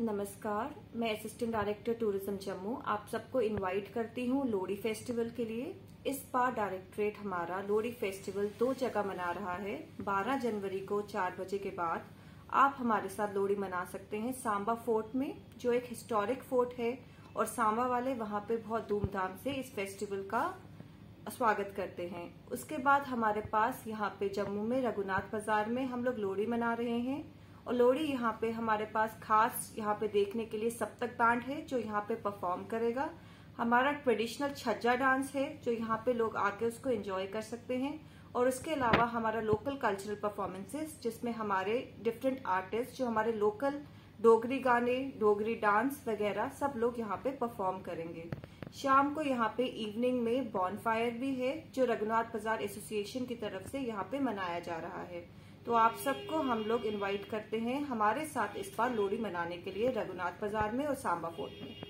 नमस्कार, मैं assistant director tourism Jammu, आप सबको इनवाइट करती हूँ लोहड़ी फेस्टिवल के लिए। इस बार डायरेक्टरेट हमारा लोहड़ी फेस्टिवल दो जगह मना रहा है। 12 जनवरी को 4 बजे के बाद आप हमारे साथ लोहड़ी मना सकते हैं सांबा फोर्ट में, जो एक हिस्टोरिक फोर्ट है, और सांबा वाले वहाँ पे बहुत धूमधाम से इस फेस्टिवल का स्वागत करते हैं। उसके बाद हमारे पास यहाँ पे जम्मू में रघुनाथ बाज़ार में हम लोग लोहड़ी मना रहे हैं। और लोहड़ी यहाँ पे हमारे पास खास यहाँ पे देखने के लिए सप्तक बैंड है, जो यहाँ पे परफॉर्म करेगा। हमारा ट्रेडिशनल छज्जा डांस है, जो यहाँ पे लोग आके उसको एंजॉय कर सकते हैं। और उसके अलावा हमारा लोकल कल्चरल परफॉर्मेंसेस जिसमें हमारे डिफरेंट आर्टिस्ट जो हमारे लोकल डोगरी गाने, डोगरी डांस वगैरह, सब लोग यहाँ पे परफॉर्म करेंगे। शाम को यहाँ पे इवनिंग में बॉन फायर भी है, जो रघुनाथ बाज़ार एसोसिएशन की तरफ़ से यहाँ पे मनाया जा रहा है। तो आप सबको हम लोग इनवाइट करते हैं हमारे साथ इस बार लोहड़ी मनाने के लिए रघुनाथ बाज़ार में और सांबा फोर्ट में।